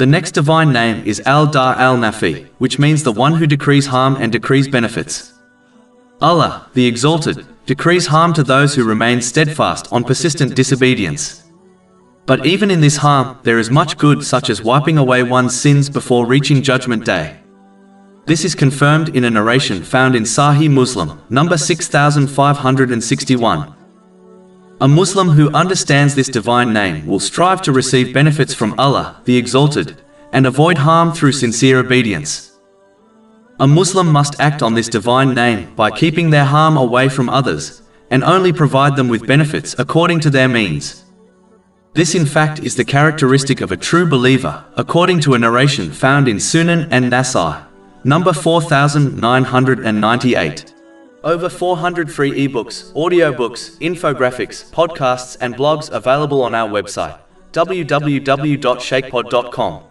The next divine name is Al Dhaar al Nafi, which means the one who decrees harm and decrees benefits. Allah, the Exalted, decrees harm to those who remain steadfast on persistent disobedience. But even in this harm, there is much good such as wiping away one's sins before reaching Judgment Day. This is confirmed in a narration found in Sahih Muslim, number 6561. A Muslim who understands this divine name will strive to receive benefits from Allah, the Exalted, and avoid harm through sincere obedience. A Muslim must act on this divine name by keeping their harm away from others, and only provide them with benefits according to their means. This in fact is the characteristic of a true believer, according to a narration found in Sunan an-Nasai, number 4998. Over 400 free ebooks, audiobooks, infographics, podcasts, and blogs available on our website, www.shaykhpod.com.